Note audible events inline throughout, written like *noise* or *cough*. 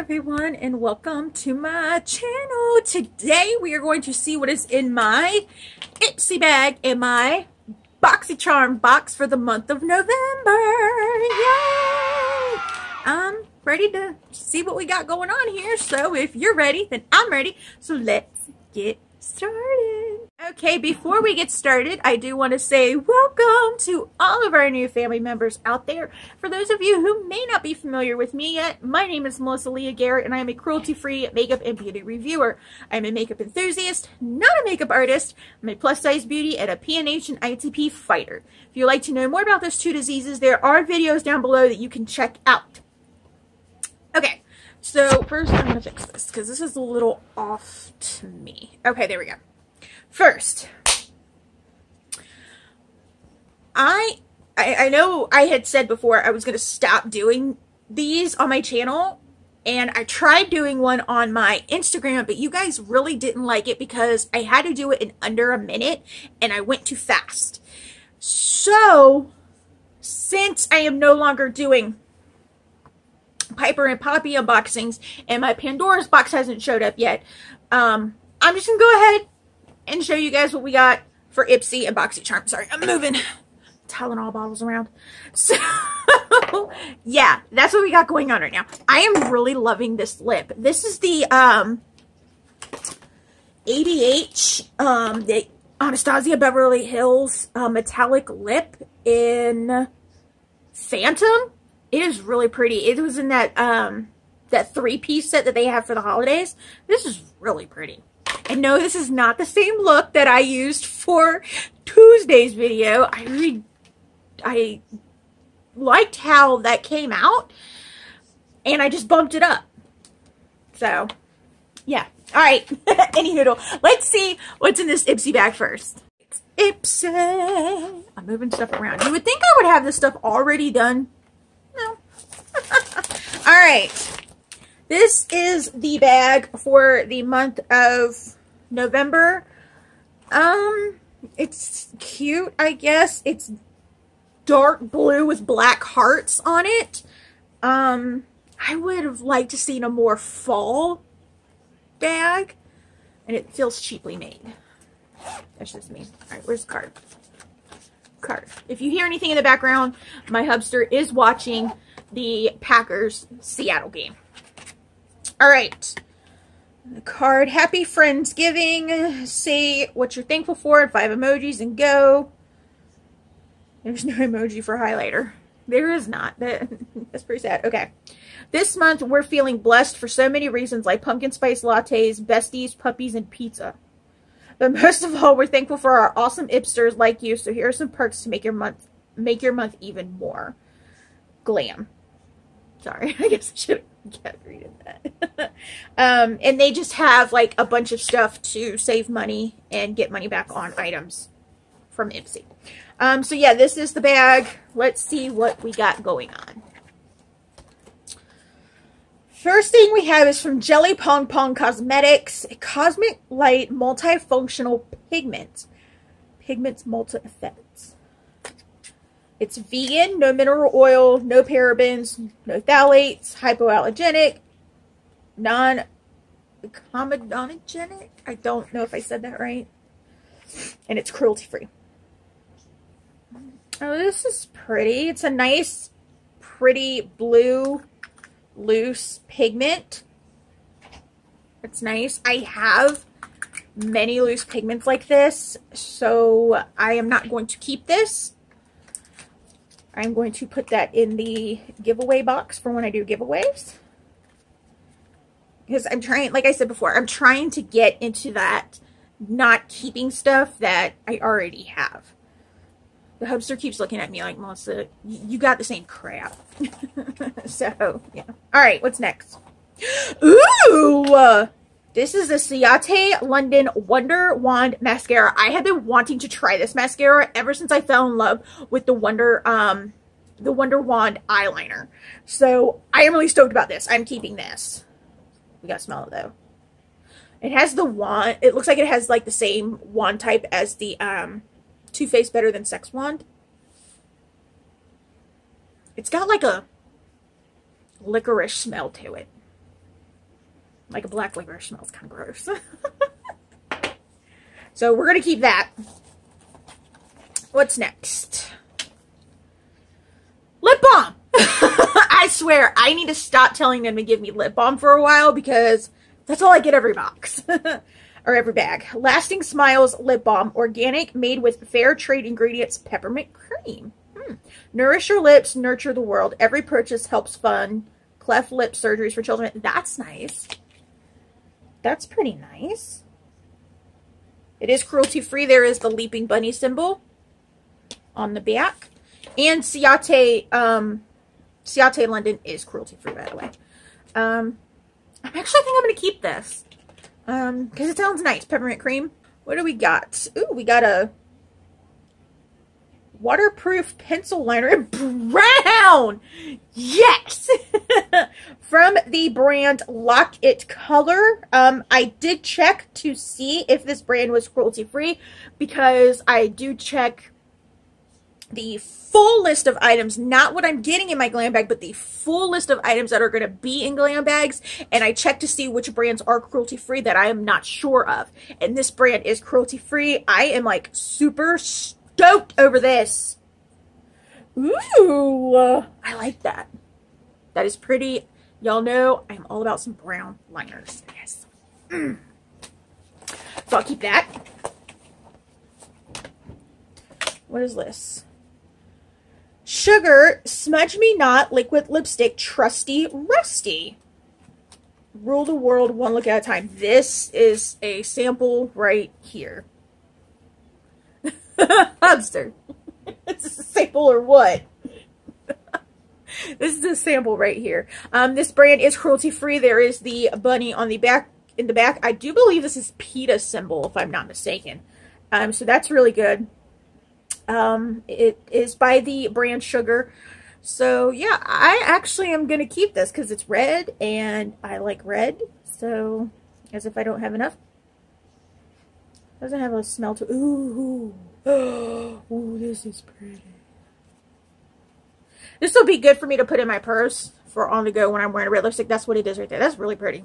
everyone and welcome to my channel. Today we are going to see what is in my Ipsy bag in my BoxyCharm box for the month of November. Yay! I'm ready to see what we got going on here. So if you're ready, then I'm ready. So let's get started. Okay, before we get started, I do want to say welcome to all of our new family members out there. For those of you who may not be familiar with me yet, my name is Melissa Leah Garrett and I am a cruelty-free makeup and beauty reviewer. I'm a makeup enthusiast, not a makeup artist. I'm a plus-size beauty and a PNH and ITP fighter. If you'd like to know more about those two diseases, there are videos down below that you can check out. Okay, so first I'm going to fix this because this is a little off to me. Okay, there we go. First, I, I, I know I had said before I was going to stop doing these on my channel and I tried doing one on my Instagram, but you guys really didn't like it because I had to do it in under a minute and I went too fast. So, since I am no longer doing Piper and Poppy unboxings and my Pandora's box hasn't showed up yet, um, I'm just going to go ahead and show you guys what we got for Ipsy and BoxyCharm. Sorry, I'm moving Tylenol bottles around. *laughs* So, yeah, that's what we got going on right now. I am really loving this lip. This is the um, ABH, um, the Anastasia Beverly Hills uh, metallic lip in Phantom. It is really pretty. It was in that um, that three-piece set that they have for the holidays. This is really pretty. And no, this is not the same look that I used for Tuesday's video. I really, I liked how that came out and I just bumped it up. So, yeah. All right. *laughs* Any noodle. Let's see what's in this Ipsy bag first. It's Ipsy. I'm moving stuff around. You would think I would have this stuff already done. No. *laughs* All right. This is the bag for the month of November. Um, it's cute, I guess. It's dark blue with black hearts on it. Um, I would have liked to seen a more fall bag. And it feels cheaply made. That's just me. Alright, where's the card? Card. If you hear anything in the background, my hubster is watching the Packers Seattle game. All right. The card, Happy Friendsgiving. Say what you're thankful for, five emojis, and go. There's no emoji for highlighter. There is not. *laughs* That's pretty sad. Okay. This month, we're feeling blessed for so many reasons like pumpkin spice lattes, besties, puppies, and pizza. But *laughs* most of all, we're thankful for our awesome ipsters like you. So here are some perks to make your month make your month even more glam. Sorry, *laughs* I guess I should have reading that. *laughs* um, and they just have like a bunch of stuff to save money and get money back on items from Ipsy. Um, so yeah, this is the bag. Let's see what we got going on. First thing we have is from Jelly Pong Pong Cosmetics, a Cosmic Light Multifunctional Pigment. Pigments Multi-Effects. It's vegan, no mineral oil, no parabens, no phthalates, hypoallergenic, non-comedogenic. I don't know if I said that right. And it's cruelty-free. Oh, this is pretty. It's a nice, pretty blue, loose pigment. It's nice. I have many loose pigments like this, so I am not going to keep this. I'm going to put that in the giveaway box for when I do giveaways. Because I'm trying, like I said before, I'm trying to get into that not keeping stuff that I already have. The hubster keeps looking at me like, Melissa, you got the same crap. *laughs* so, yeah. All right, what's next? *gasps* Ooh! This is the Ciaté London Wonder Wand Mascara. I have been wanting to try this mascara ever since I fell in love with the Wonder, um, the Wonder Wand eyeliner. So I am really stoked about this. I'm keeping this. We gotta smell it though. It has the wand. It looks like it has like the same wand type as the um, Too Faced Better Than Sex wand. It's got like a licorice smell to it. Like a black licorice smells kind of gross. *laughs* so we're going to keep that. What's next? Lip balm. *laughs* I swear, I need to stop telling them to give me lip balm for a while because that's all I get every box. *laughs* or every bag. Lasting Smiles Lip Balm. Organic, made with fair trade ingredients, peppermint cream. Hmm. Nourish your lips, nurture the world. Every purchase helps fund cleft lip surgeries for children. That's nice. That's pretty nice. It is cruelty-free. There is the leaping bunny symbol on the back. And Ciaté, um, Ciaté London is cruelty-free, by the way. Um, I actually think I'm going to keep this. Um, because it sounds nice. Peppermint cream. What do we got? Ooh, we got a waterproof pencil liner brown. Yes. *laughs* From the brand Lock It Color. Um, I did check to see if this brand was cruelty free because I do check the full list of items, not what I'm getting in my glam bag, but the full list of items that are going to be in glam bags. And I check to see which brands are cruelty free that I am not sure of. And this brand is cruelty free. I am like super stoked over this. Ooh, I like that. That is pretty. Y'all know I'm all about some brown liners. Yes. Mm. So I'll keep that. What is this? Sugar, Smudge Me Not, Liquid Lipstick, Trusty Rusty. Rule the world one look at a time. This is a sample right here. *laughs* Hubster. it's a sample or what? this is a sample right here. Um, this brand is cruelty free. There is the bunny on the back. In the back, I do believe this is PETA symbol, if I'm not mistaken. Um, so that's really good. Um, it is by the brand Sugar. So yeah, I actually am going to keep this because it's red and I like red. So as if I don't have enough. Doesn't have a smell to Ooh. *gasps* Ooh, this is pretty. This will be good for me to put in my purse for on the go when I'm wearing a red lipstick. That's what it is right there. That's really pretty.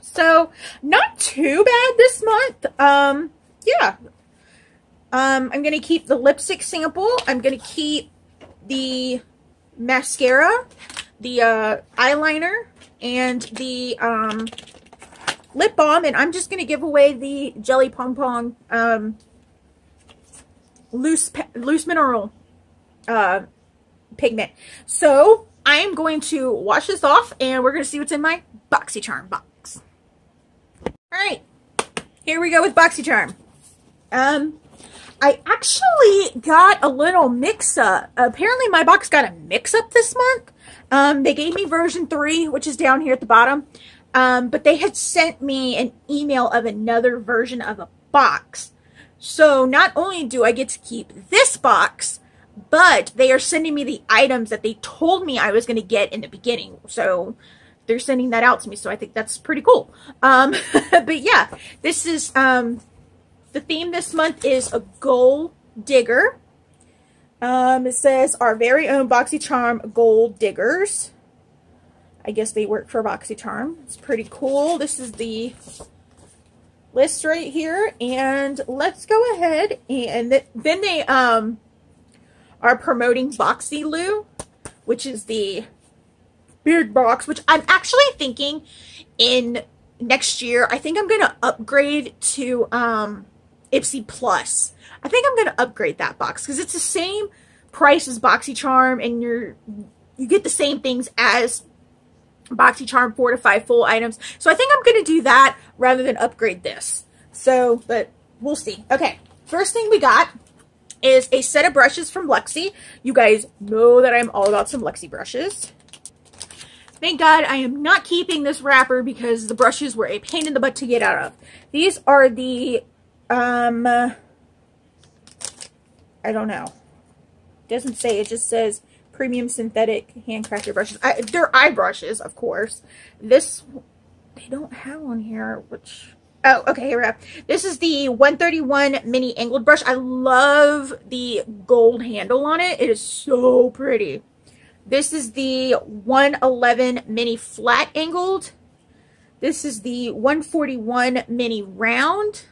So, not too bad this month. Um, yeah, um, I'm going to keep the lipstick sample. I'm going to keep the mascara, the uh, eyeliner, and the um, lip balm. And I'm just going to give away the Jelly Pong Pong um, loose, loose mineral uh, pigment. So I'm going to wash this off and we're going to see what's in my BoxyCharm box. All right, here we go with BoxyCharm. Um, I actually got a little mix-up. Apparently my box got a mix-up this month. Um, they gave me version 3, which is down here at the bottom. Um, but they had sent me an email of another version of a box. So not only do I get to keep this box, but they are sending me the items that they told me I was going to get in the beginning. So they're sending that out to me. So I think that's pretty cool. Um, *laughs* but yeah, this is, um, the theme this month is a gold digger. Um, it says our very own BoxyCharm gold diggers. I guess they work for BoxyCharm. It's pretty cool. This is the list right here. And let's go ahead and th then they um are promoting BoxyLuxe, which is the big box, which I'm actually thinking in next year, I think I'm going to upgrade to um Ipsy Plus. I think I'm going to upgrade that box because it's the same price as BoxyCharm and you're you get the same things as BoxyCharm 4 to 5 full items. So I think I'm going to do that rather than upgrade this. So, but we'll see. Okay, first thing we got is a set of brushes from Luxie. You guys know that I'm all about some Luxie brushes. Thank God I am not keeping this wrapper because the brushes were a pain in the butt to get out of. These are the um, I don't know. doesn't say. It just says premium synthetic handcrafted brushes. I, they're eye brushes, of course. This, they don't have on here, which... Oh, okay, here we go. This is the 131 mini angled brush. I love the gold handle on it. It is so pretty. This is the 111 mini flat angled This is the 141 mini round.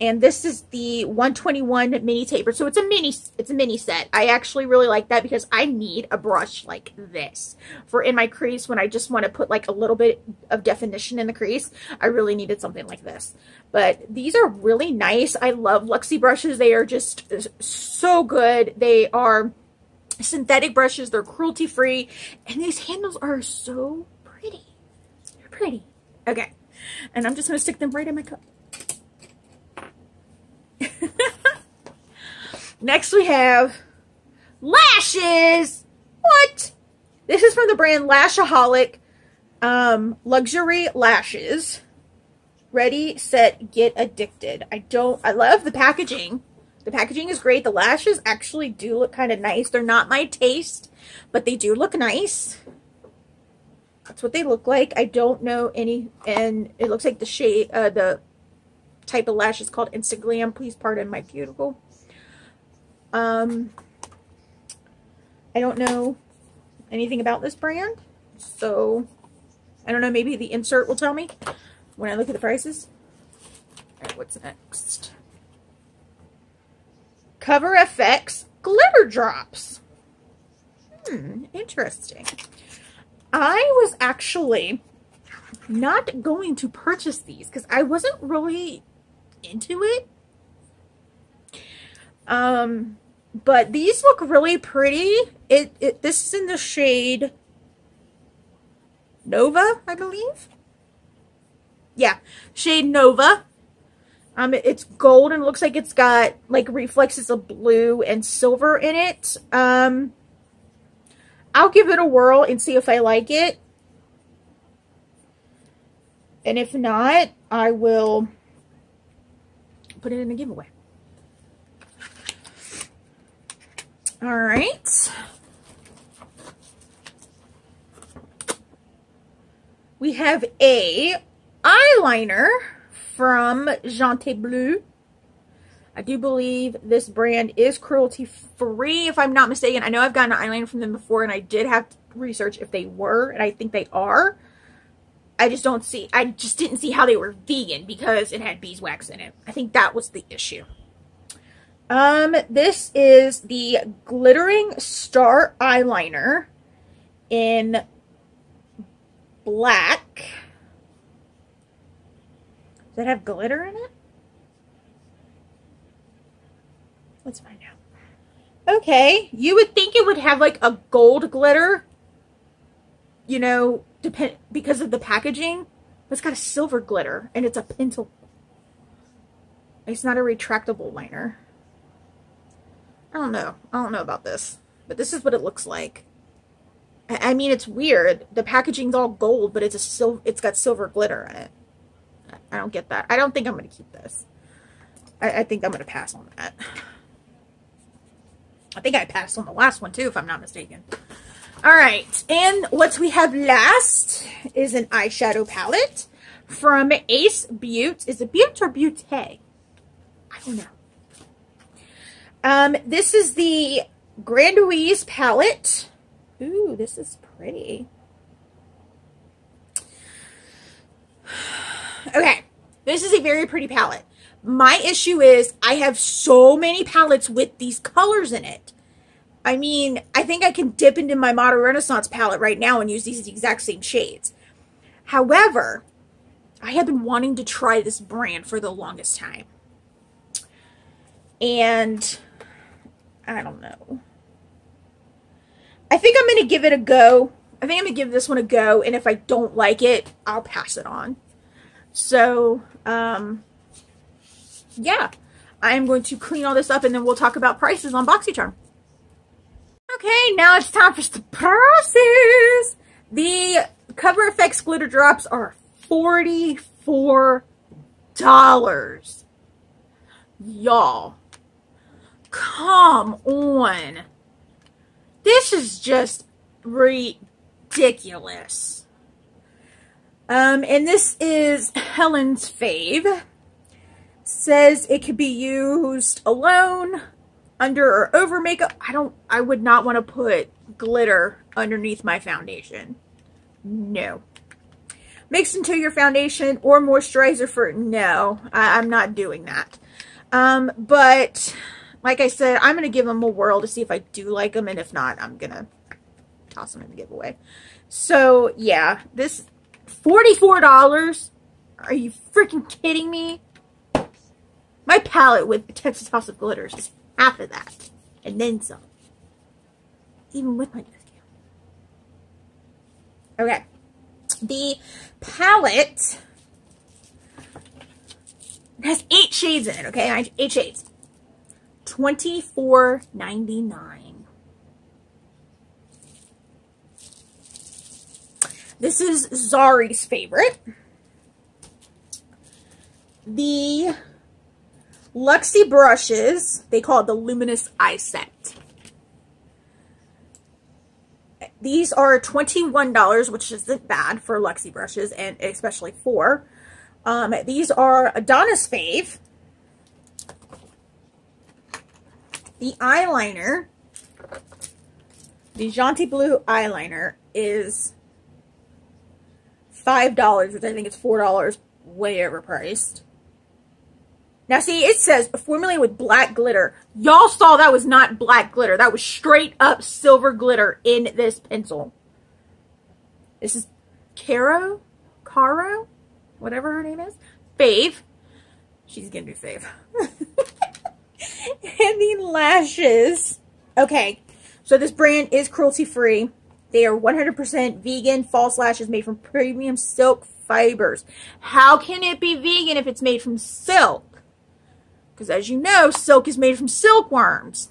And this is the 121 mini taper. So it's a mini, it's a mini set. I actually really like that because I need a brush like this for in my crease when I just want to put like a little bit of definition in the crease. I really needed something like this. But these are really nice. I love Luxie brushes. They are just so good. They are synthetic brushes. They're cruelty free. And these handles are so pretty. They're pretty. Okay. And I'm just going to stick them right in my cup. Next we have lashes. What? This is from the brand Lashaholic um, Luxury Lashes. Ready, set, get addicted. I don't, I love the packaging. The packaging is great. The lashes actually do look kind of nice. They're not my taste, but they do look nice. That's what they look like. I don't know any, and it looks like the shade, uh, the type of lash is called Instaglam. Please pardon my beautiful. Um, I don't know anything about this brand, so I don't know. Maybe the insert will tell me when I look at the prices. All right, what's next? Cover FX glitter drops. Hmm, interesting. I was actually not going to purchase these because I wasn't really into it. Um, but these look really pretty. It, it this is in the shade Nova, I believe. Yeah, shade Nova. Um, it's gold and looks like it's got like reflexes of blue and silver in it. Um, I'll give it a whirl and see if I like it. And if not, I will put it in a giveaway. All right. We have a eyeliner from Gentil Bleu. I do believe this brand is cruelty free, if I'm not mistaken. I know I've gotten an eyeliner from them before, and I did have to research if they were, and I think they are. I just don't see, I just didn't see how they were vegan because it had beeswax in it. I think that was the issue. Um, this is the Glittering Star Eyeliner in black. Does it have glitter in it? Let's find out. Okay, you would think it would have like a gold glitter, you know, depend because of the packaging. But it's got a silver glitter and it's a pencil. It's not a retractable liner. I don't know. I don't know about this. But this is what it looks like. I, mean, it's weird. The packaging's all gold, but it's a sil it's got silver glitter in it. I don't get that. I don't think I'm going to keep this. I, I think I'm going to pass on that. I think I passed on the last one too, if I'm not mistaken. All right, and what we have last is an eyeshadow palette from Ace Beauté. Is it Beaut or Beauty? I don't know. Um, this is the Grandiose palette. Ooh, this is pretty. *sighs* Okay, this is a very pretty palette. My issue is I have so many palettes with these colors in it. I mean, I think I can dip into my Modern Renaissance palette right now and use these exact same shades. However, I have been wanting to try this brand for the longest time. And I don't know. I think I'm going to give it a go. I think I'm going to give this one a go. And if I don't like it, I'll pass it on. So, um, yeah. I am going to clean all this up and then we'll talk about prices on BoxyCharm. Okay, now it's time for the prices. The Cover FX glitter drops are $44. Y'all. Come on. This is just ridiculous. Um, and this is Helen's fave. Says it could be used alone, under or over makeup. I don't, I would not want to put glitter underneath my foundation. No. mixed into your foundation or moisturizer for, no, I, am not doing that. Um, but like I said, I'm going to give them a whirl to see if I do like them. And if not, I'm going to toss them in the giveaway. So yeah, this $44. Are you freaking kidding me? My palette with Texas House of Glitters is half of that. And then some. Even with my discount. Okay. The palette has eight shades in it, okay? Eight shades. Twenty-four ninety-nine. This is Zari's favorite. The Luxie brushes, they call it the Luminous Eye Set. These are $21, which isn't bad for Luxie brushes, and especially four. Um, these are Adonis Fave. The eyeliner, the Jaunty Blue eyeliner is $5, which I think is $4 way overpriced. Now see, it says formulated with black glitter. Y'all saw that was not black glitter. That was straight up silver glitter in this pencil. This is Caro? Caro? Whatever her name is. Fave. She's gonna do Fave. *laughs* *laughs* and the lashes. Okay, so this brand is cruelty free. They are 100% vegan false lashes made from premium silk fibers. How can it be vegan if it's made from silk? Because as you know, silk is made from silkworms.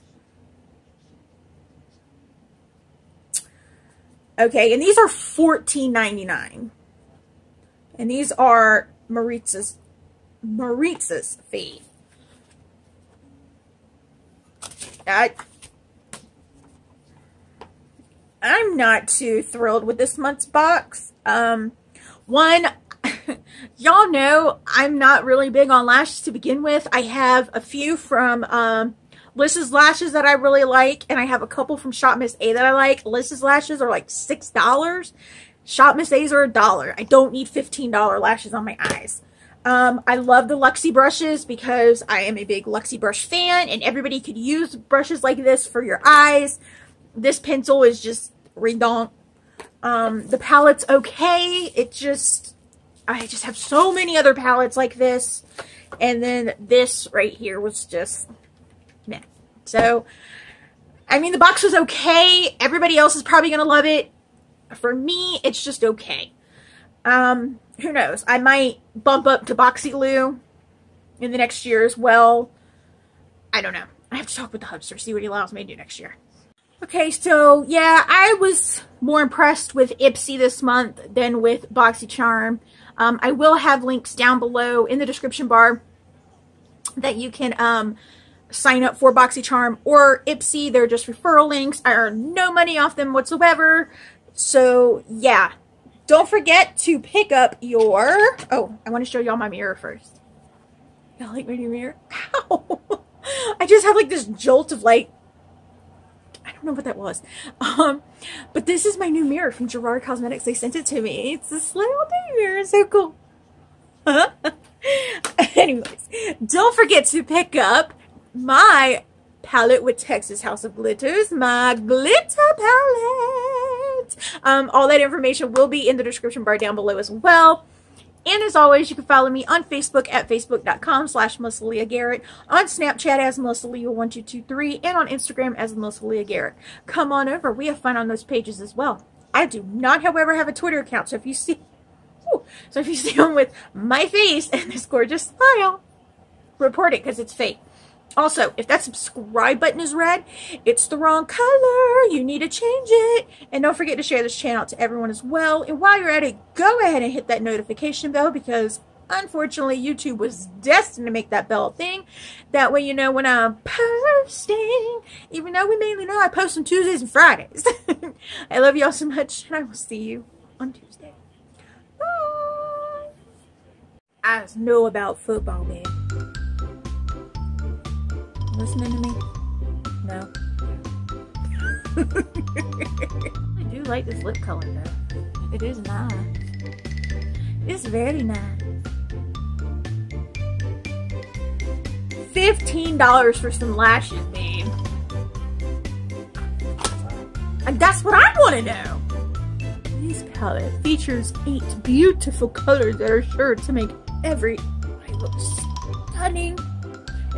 Okay, and these are $14.99. And these are Maritza's Maritza's fee. I, I'm not too thrilled with this month's box. Um, one, *laughs* y'all know I'm not really big on lashes to begin with. I have a few from um, Liss's Lashes that I really like, and I have a couple from Shop Miss A that I like. Liss's Lashes are like $6. Shop Miss A's are a dollar. I don't need $15 lashes on my eyes. Um, I love the Luxie brushes because I am a big Luxie brush fan, and everybody could use brushes like this for your eyes. This pencil is just redonk. Um, the palette's okay. It just, I just have so many other palettes like this. And then this right here was just, meh. So, I mean, the box was okay. Everybody else is probably going to love it. For me, it's just okay. Um, who knows? I might bump up to BoxyLuxe in the next year as well. I don't know. I have to talk with the hubster, see what he allows me to do next year. Okay, so yeah, I was more impressed with Ipsy this month than with BoxyCharm. Um, I will have links down below in the description bar that you can um, sign up for BoxyCharm or Ipsy. They're just referral links. I earn no money off them whatsoever. So yeah, don't forget to pick up your... Oh, I want to show y'all my mirror first. Y'all like my new mirror? *laughs* Ow! I just have like this jolt of like I don't know what that was. Um, but this is my new mirror from Gerard Cosmetics. They sent it to me. It's this little tiny mirror. It's so cool. *laughs* Anyways, don't forget to pick up my palette with Texas House of Glitters, my glitter palette. Um, all that information will be in the description bar down below as well. And as always, you can follow me on Facebook at facebook.com slash Garrett, on Snapchat as Melissa Leah1223, and on Instagram as Melissa Garrett. Come on over. We have fun on those pages as well. I do not, however, have a Twitter account, so if you see, so if you see one with my face and this gorgeous smile, report it because it's fake. Also, if that subscribe button is red, it's the wrong color. You need to change it. And don't forget to share this channel to everyone as well. And while you're at it, go ahead and hit that notification bell because unfortunately YouTube was destined to make that bell thing. That way you know when I'm posting. Even though we mainly know I post on Tuesdays and Fridays. *laughs* I love y'all so much and I will see you on Tuesday. Bye. I know about football, man listening to me? No. *laughs* I do like this lip color though. It is nice. It's very nice. $15 for some lashes, babe. And that's what I want to know. This palette features eight beautiful colors that are sure to make every eye look.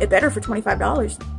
It better for $25.